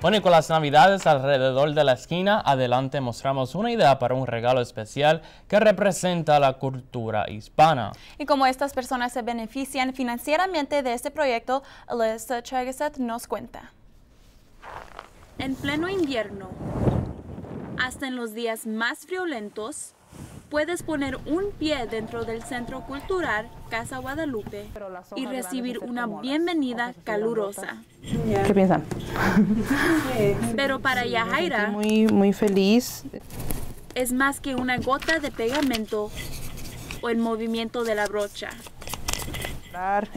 Bueno, y con las navidades alrededor de la esquina, adelante mostramos una idea para un regalo especial que representa la cultura hispana. Y como estas personas se benefician financieramente de este proyecto, Alyssa Chagaset nos cuenta. En pleno invierno, hasta en los días más friolentos, puedes poner un pie dentro del Centro Cultural Casa Guadalupe y recibir una bienvenida calurosa. ¿Qué piensan? Pero para Yajaira Muy, muy feliz. es más que una gota de pegamento o el movimiento de la brocha.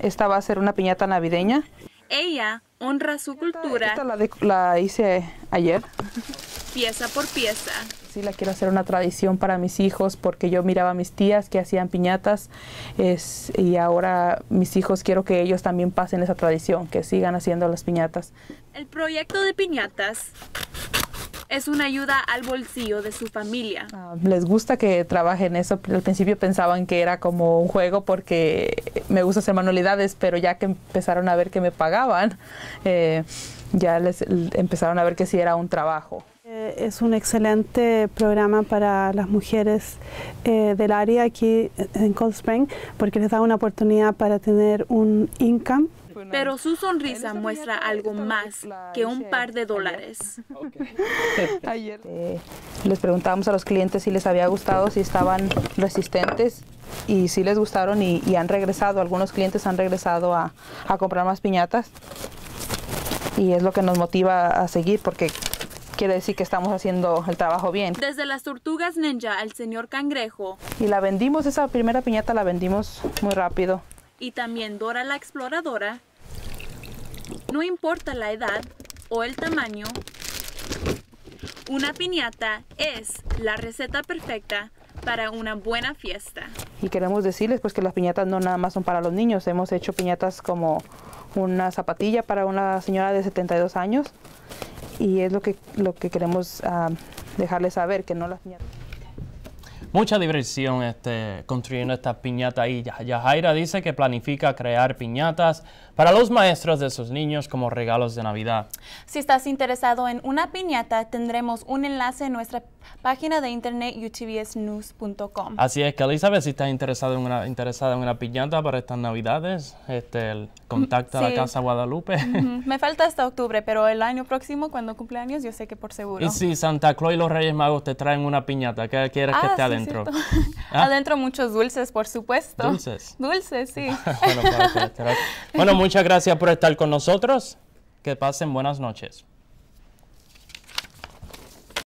Esta va a ser una piñata navideña. Ella honra su cultura Esta la, de- la hice ayer. pieza por pieza. Sí, la quiero hacer una tradición para mis hijos porque yo miraba a mis tías que hacían piñatas es, y ahora mis hijos quiero que ellos también pasen esa tradición, que sigan haciendo las piñatas. El proyecto de piñatas es una ayuda al bolsillo de su familia. Ah, les gusta que trabaje en eso. Al principio pensaban que era como un juego porque me gusta hacer manualidades, pero ya que empezaron a ver que me pagaban, eh, ya les empezaron a ver que sí era un trabajo. Eh, Es un excelente programa para las mujeres eh, del área aquí en Cold Spring porque les da una oportunidad para tener un income. Pero su sonrisa muestra algo más que un par de dólares. Eh, les preguntábamos a los clientes si les había gustado, si estaban resistentes y si les gustaron y, y han regresado. Algunos clientes han regresado a, a comprar más piñatas y es lo que nos motiva a seguir porque quiere decir que estamos haciendo el trabajo bien. Desde las tortugas ninja al señor cangrejo Y la vendimos, esa primera piñata la vendimos muy rápido. y también Dora la exploradora, no importa la edad o el tamaño, una piñata es la receta perfecta para una buena fiesta. Y queremos decirles pues que las piñatas no nada más son para los niños. Hemos hecho piñatas como una zapatilla para una señora de 72 años y es lo que lo que queremos ah, dejarles saber que no las piñatas. Mucha diversión este, construyendo esta piñata y Ya- Yajaira dice que planifica crear piñatas para los maestros de sus niños como regalos de Navidad. Si estás interesado en una piñata, tendremos un enlace en nuestra página de internet utvsnews.com. Así es que Elizabeth, si estás interesada en una, interesada en una piñata para estas Navidades, este, el- contacta a Sí. la Casa Guadalupe. Me falta hasta octubre, pero el año próximo, cuando cumpleaños, yo sé que por seguro. Y si Santa Claus y los Reyes Magos te traen una piñata, ¿qué quieres que Ah, esté sí, adentro? ¿Ah? Adentro muchos dulces, por supuesto. Dulces. Dulces, sí. Bueno, muchas gracias por estar con nosotros. Que pasen buenas noches.